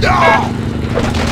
No! Thank you.